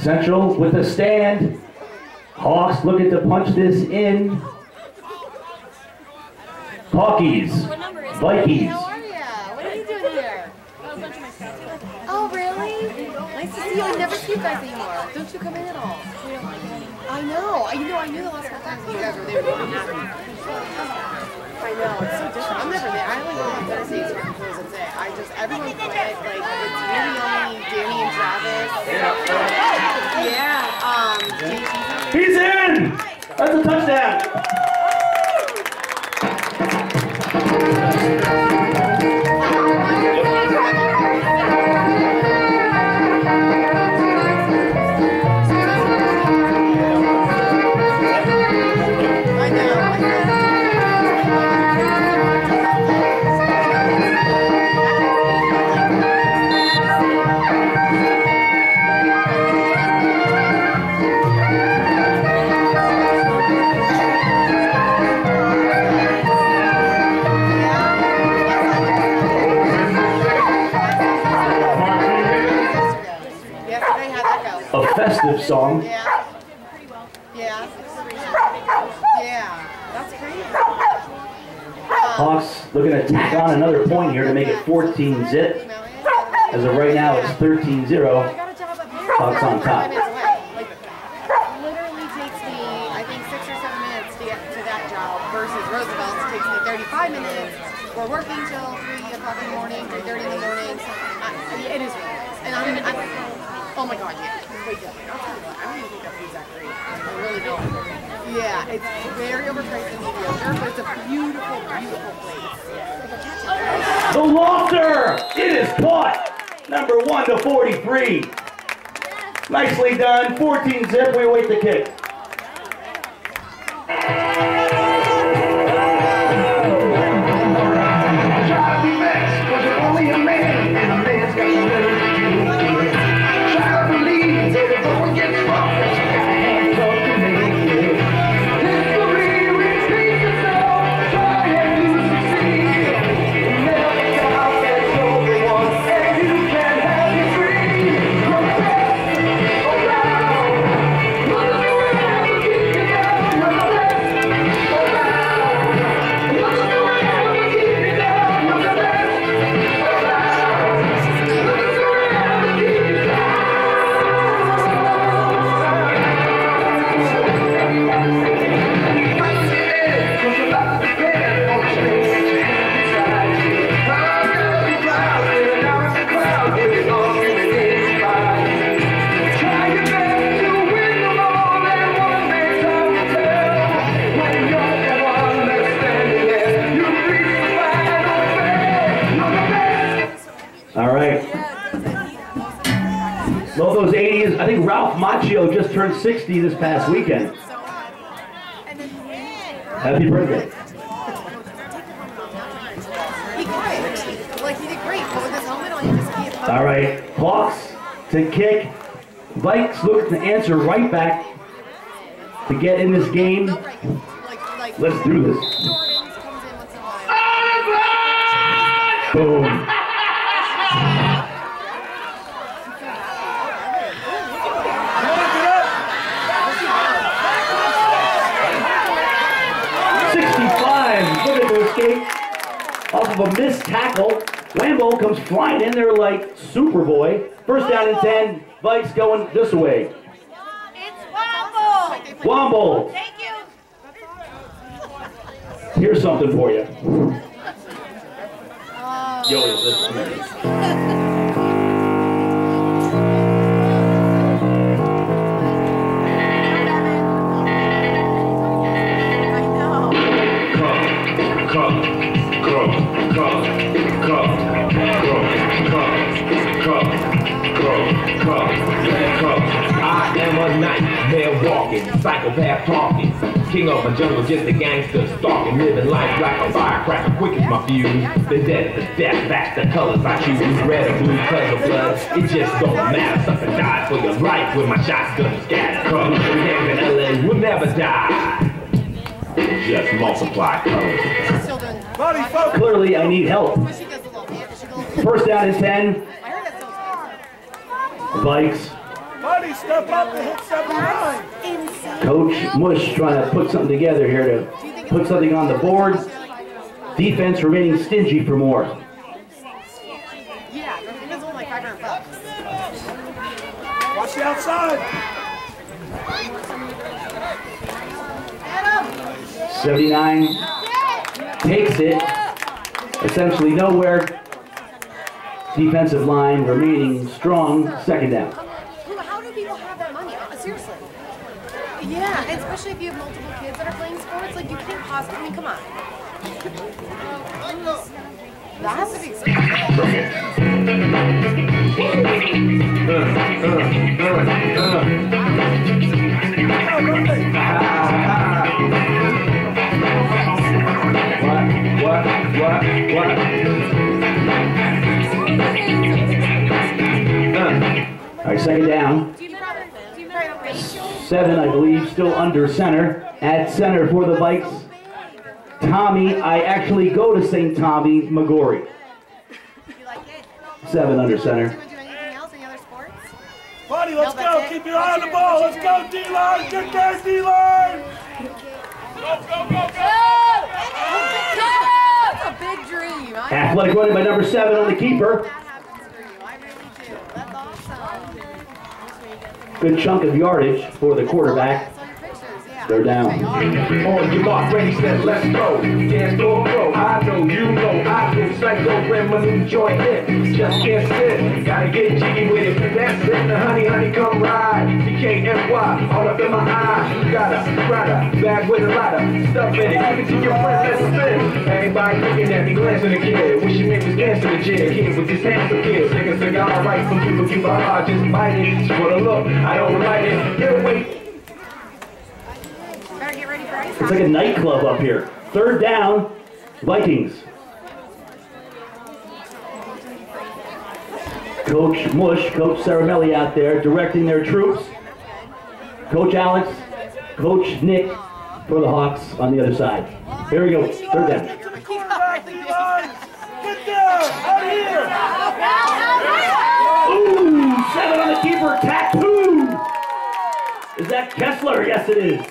Central with a stand. Hawks looking to punch this in. Hawkies. Vikings. How are ya? What are you doing here? Oh, really? Nice to see you. I never see you guys anymore. Don't you come in at all? I know. I know. I knew the last couple times you guys were there. You were happy. I know. It's so different. I'm never there. I only go on Thursdays for Cruisers Day. I just everyone quit. Like it's really only Danny and Travis. Yeah. Um. He's in! That's a touchdown. Go. A festive song. Yeah. Yeah. Yeah. That's great. Hawks looking to tack on another point here to make it 14 zip. As of right now, it's 13 I 0. got a job up here. Hawks on top. Five minutes away. Like, literally takes me, I think, six or seven minutes to get to that job versus Roosevelt's takes me 35 minutes. We're working till 3 o'clock in the morning, 3.30 in the morning. So I, I mean, it is what. And I mean, I, oh my God, yeah. It's way different. I'll tell you what, I don't even think that food's that great. I really. Yeah, it's very overpriced and mediocre, but it's a beautiful, beautiful place. The lofter! It is caught! Number 1 to 43. Nicely done. 14 zip. We await the kick. Turned 60 this past weekend. Happy birthday. Be quiet. Like, he did great, but with his helmet on, you just can't. All right. Hawks to kick. Vikes look to answer right back to get in this game. No break. Like, like, Let's do this. Jordan's comes in once in a while. Boom. A missed tackle. Lambo comes flying in there like Superboy. First down and ten. Vikes going this way. It's Womble! Womble. Thank you. Here's something for you. Yo, I am a nightmare walking, psychopath talking. King of the jungle, just a gangster stalking, living life like a firecracker, quick as my fuse. The death, the death, that's the colors I choose. Red or blue, color blood, it just don't matter. Sucker died for your life with my shotgun scatter. Colors from here in LA will never die. Just multiply colors. She's. Clearly, I need help. She does a little dance. She goes. First down and ten. I Buddy, up hit 79. Coach Mush trying to put something together here to put something on the board. Defense remaining stingy for more. Yeah, only like 500 bucks. Watch the outside. 79 takes it. Essentially nowhere. Defensive line remaining strong. Second down. Who- How do people have that money? Uh, Seriously. Yeah, and especially if you have multiple kids that are playing sports, like you can't possibly. I mean, come on. That has to be expensive. What? What? What? All right, second down. Do you rather? Do you rather ratio? Seven, I believe, still under center. At center for the Vikes, Tommy. I actually go to St. Tommy, Magori. You like it? Seven under center. you want to do anything else? Any other sports? Buddy, let's No, go. it. Keep your eye on the ball. Let's go, D-line. Get there, D-line. That's a big dream. I Athletic running by number seven on the keeper. Good chunk of yardage for the quarterback. They're down. Oh, On your mark, ready, set, let's go. Dance floor pro. I know, you know, I go psycho when my new joint hit. Just can't sit, gotta get jiggy with it. That's it, the honey, honey, come ride. DKNY, all up in my eyes. You got a rider, bag with a lot of stuff in it. Give it to your friends, let's spin. Everybody looking at me, glancing a kid. Wishing it was dancing a jig. Kid with his handsome kid. Take a cigar right from Cuba Cuba. I just bite it. Just for the look, I don't like it. Get away. Better get ready for ice It's like a nightclub up here. Third down, Vikings. Coach Mush, Coach Saramelli out there directing their troops. Coach Alex, Coach Nick for the Hawks on the other side. Here we go, third down. Get there. Out of here. Ooh, seven on the keeper, tattoo. Is that Kessler? Yes, it is.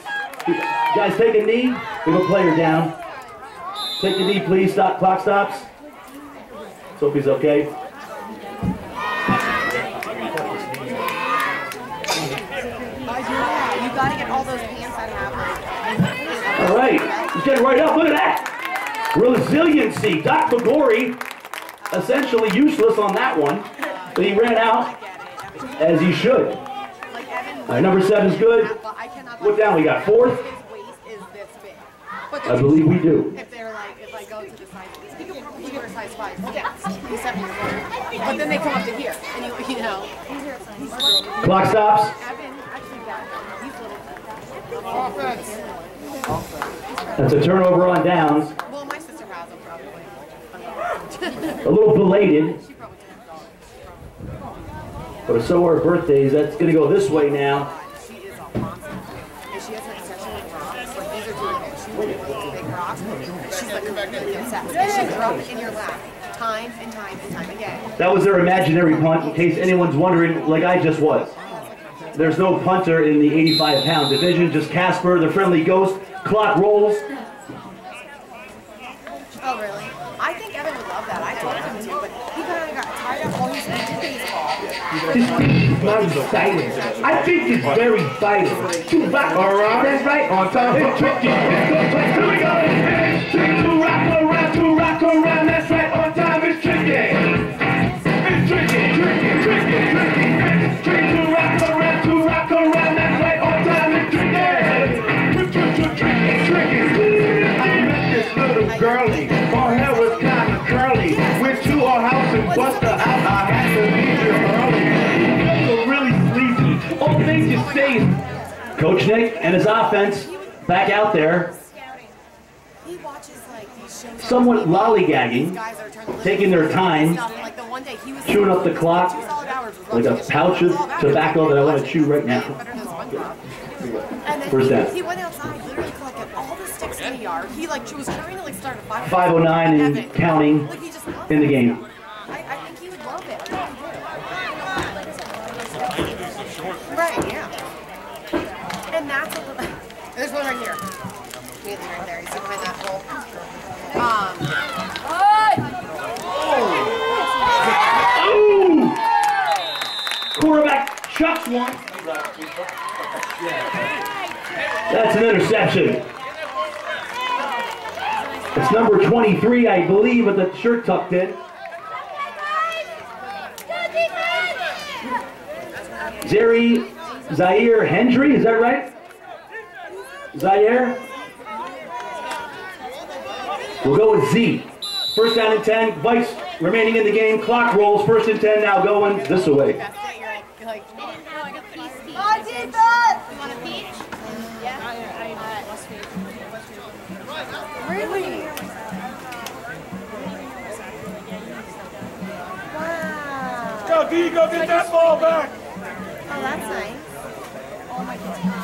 You guys take a knee. We have a player down. Take a knee, please. Stop. Clock stops. Sophie's okay. Yeah, you gotta get all those pants I have. All He's getting right up. Look at that. Resiliency. Doc McGorry, essentially useless on that one, but he ran out as he should. All right, number seven's good. What down we got? Fourth? Is I believe we do. If they're like, if I go to the probably size. But then they come up to here, and you, you know. Clock stops. Little. Offense. That's a turnover on downs. Well, my sister has them probably. A little belated, She probably but so are birthdays. That's going to go this way now. She is a monster. And she has an obsession with rocks. Like these are too big. She big rocks. She's like completely obsessed. And she'll throw in your lap. Time and time and time again. That was their imaginary punt, in case anyone's wondering, like I just was. There's no punter in the 85 pound division, just Casper, the friendly ghost. Clock rolls. Oh, really? I think Evan would love that. I told him to, but he kind of got tired of all his baseball. Not exciting. I think it's very vital. To rock, all right. That's right. On time. It's tricky. It's good play. Here we go. It's tricky to rock Coach Nick and his offense back out there, Scouting. He watches like these shows. on somewhat lollygagging, These guys are trying to taking their time, stuff. Like the one day he was chewing up the clock two solid hours was like a pouch of tobacco that I want to chew right now. Better than SpongeBob. And then First he, down. he went outside, literally collected all the sticks in the yard. He like was trying to like start a 509 and counting Like, he just loved in the game. I, I think he would love it. I really do. Right. that's a little. There's one right here. Immediately right there. You see behind that hole. Um. Ooh! Quarterback chucks one. That's an interception. It's number 23, I believe, with the shirt tucked in. Zeri Zaire Hendry, is that right? Zaire? We'll go with Z. First down and 10, Vice remaining in the game. Clock rolls, first and 10 now going this way. That's it. You're like, you're like, On defense! You want a peach? really? Wow. Go, D, go get that ball back. Oh, that's nice. Oh,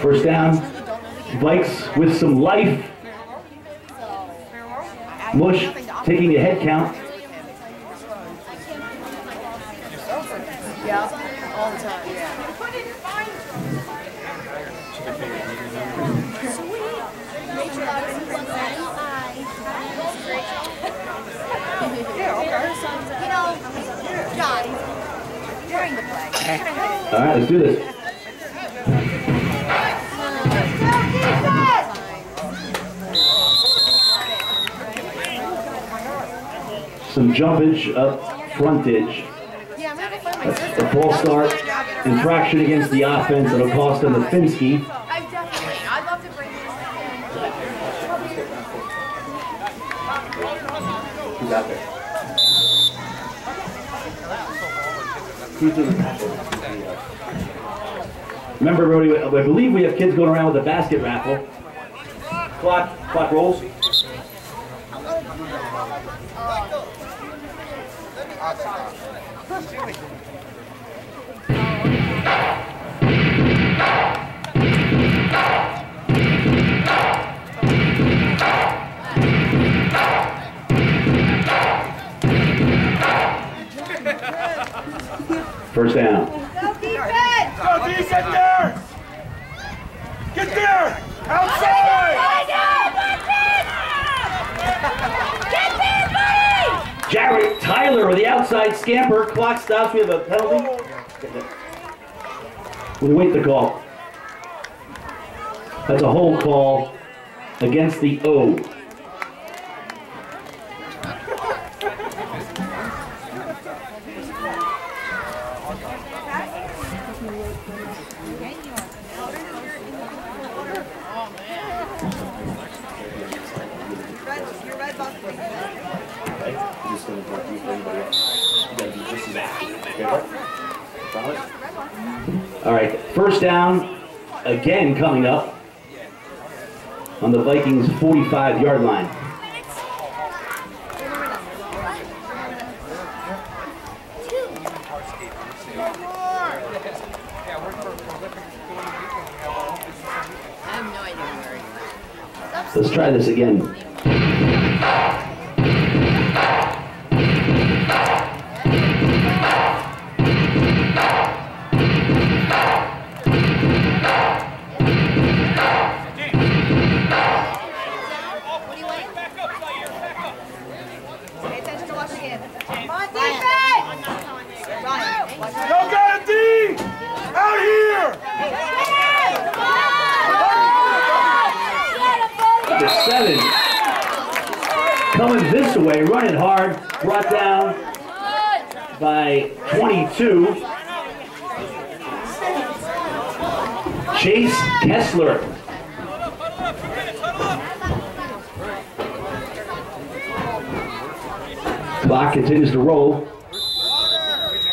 First down, Vikes with some life. Mush taking a head count. Yeah, all the time. Yeah. You know, John, during the play. All right, let's do this. Some jumpage up frontage. Sister. false start, infraction against the offense that'll cost them the Finsky. I definitely, I'd love to bring this. Who's out there? Remember, Brody, I believe we have kids going around with a basket raffle. Clock, clock rolls. First down. Go defense! Go, D, get there. Get there. Outside. Get there, buddy! Jarrett Tyler with the outside scamper. Clock stops. We have a penalty. We wait the call. That's a hold call against the O. Red, your red box. All right, first down again coming up on the Vikings 45 yard line. Let's try this again. Brought down by 22. Chase Kessler. Clock continues to roll.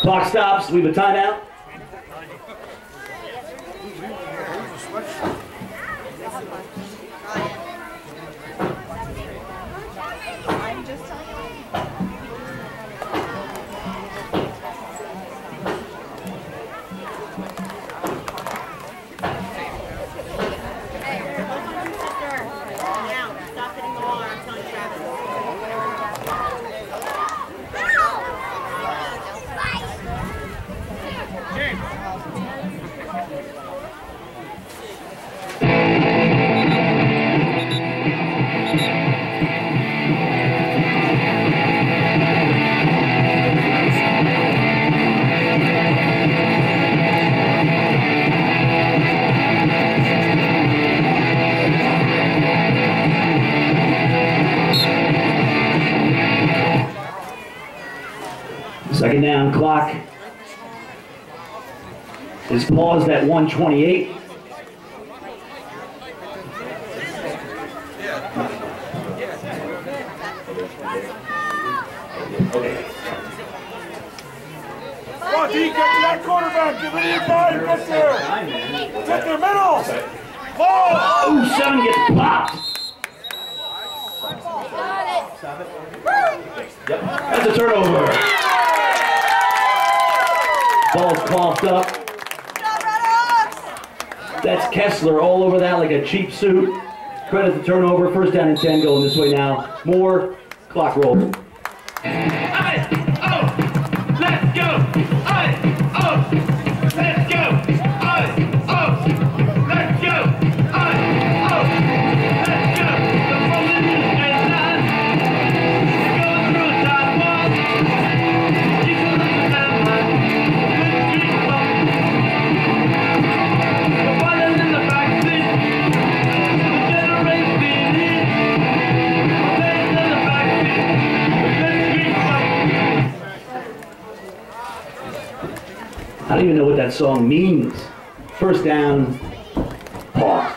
Clock stops. We have a timeout. Paused at 128. Come on, D, get to that quarterback. Give it inside. Get there. Get there, middle. Ball. Ooh, seven gets popped. Yep, that's a turnover. Ball's coughed up. That's Kessler all over that like a cheap suit. Credit the turnover. First down and 10 going this way now. More clock roll. I don't even know what that song means. First down, pause.